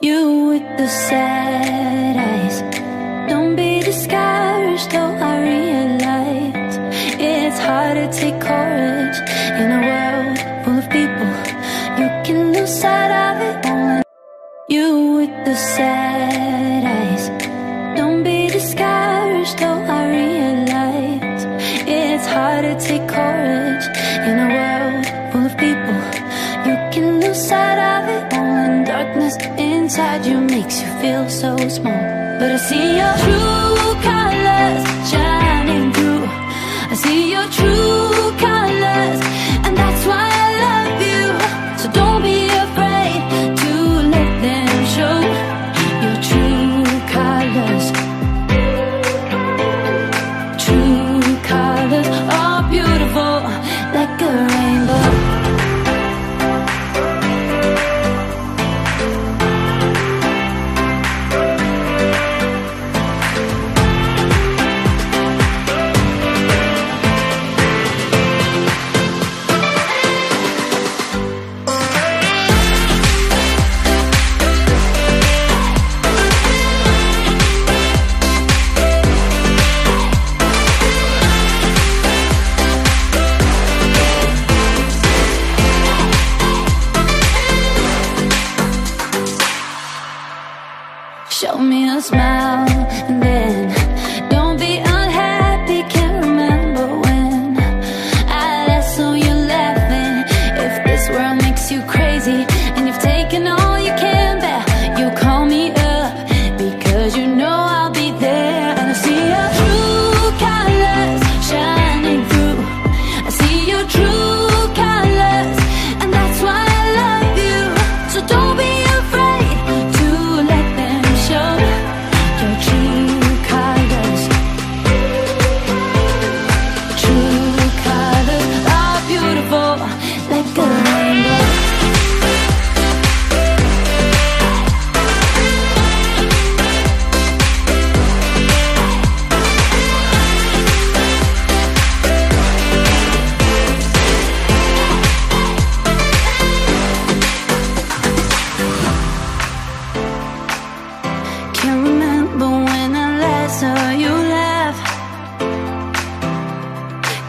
You with the sad eyes. Don't be discouraged, though I realize it's hard to take courage in a world full of people. You can lose sight of it all. You with the sad eyes. Don't be discouraged, though I realize it's hard to take courage inside you makes you feel so small. But I see your true colors shining through. I see your true colors, smile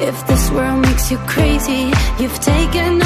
If this world makes you crazy, you've taken